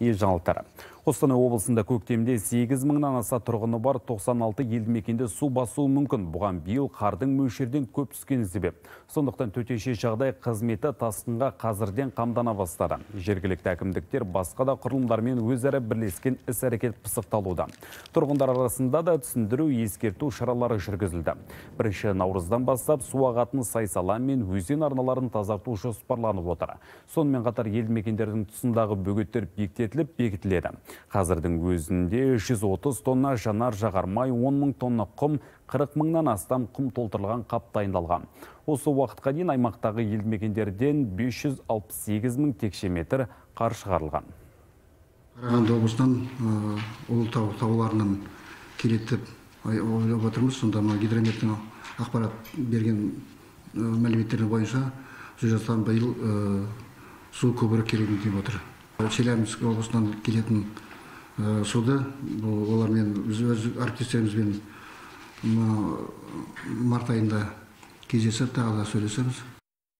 ел жаңалықтары Қостанай облысында көктемде 8 мыңнан аса тұрғыны бар 96 елді мекенде су басуы мүмкін. Бұған биыл қардың мөлшерден көп түскені себеп. Сондықтан төтенше жағдай қызметі тасқынға қазірден қамдана бастады. Жергілікті әкімдіктер басқа да құрылымдармен өзара бірлескен іс әрекет пысықталуда. Тұрғындар арасында да түсіндіру ескерту шаралары жүргізілді. Бірінші наурыздан бастап су ағатын сайсала мен өзен арналарын тазарту жоспарланып отыр. Сонымен қатар елді мекендердің тұсындағы бөгеттер биіктетіліп бекітіледі. Қазірдің өзінде 130 тонна жанар жағармай 10 мың тонна құм 40 мыңнан астам құм толтырылған қап дайындалған. Осы уақытқа дейін аймақтағы елді мекендерден 568 мың текше метр қар шығарылған. Қарағанды облысынан ұлытау тауларынан келеді деп ойлап отырмыз. Сонда мына гидрометтің ақпарат берген мәліметтер бойынша сол жақтан биыл су көбірек келеді деп отыр. Челябинск облысынан келетін суды олармен біз өз әріптестерімізбен март айында кездесіп тағы да сөйлесеміз.